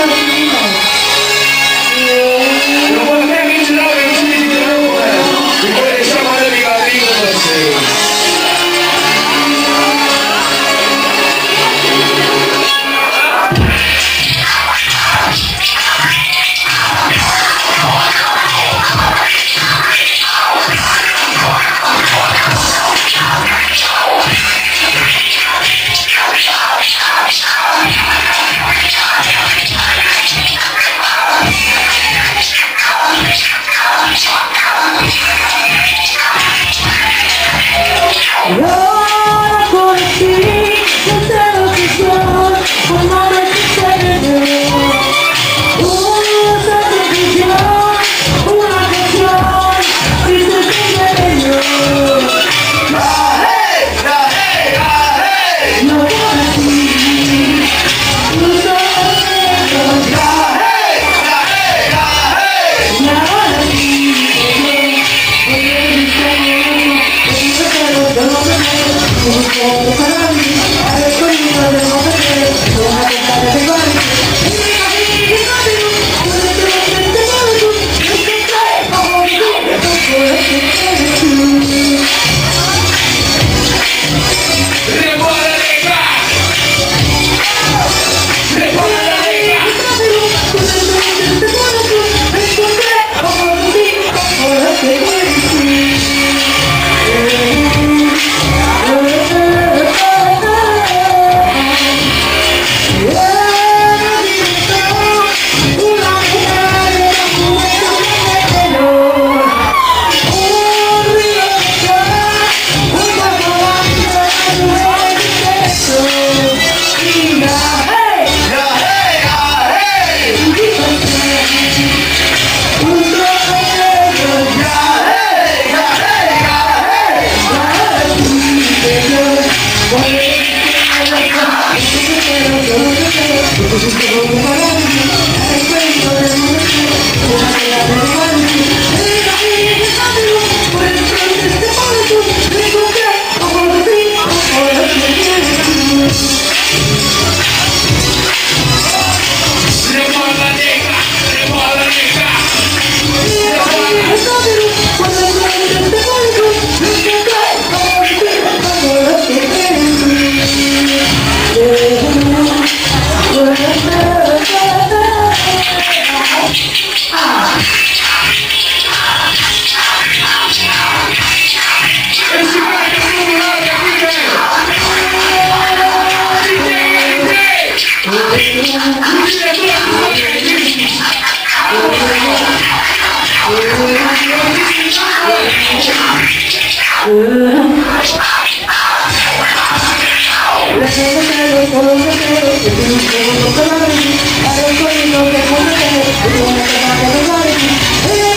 Hallelujah. Thank you. 僕の心にあの恋の手もなかれ僕の中の物語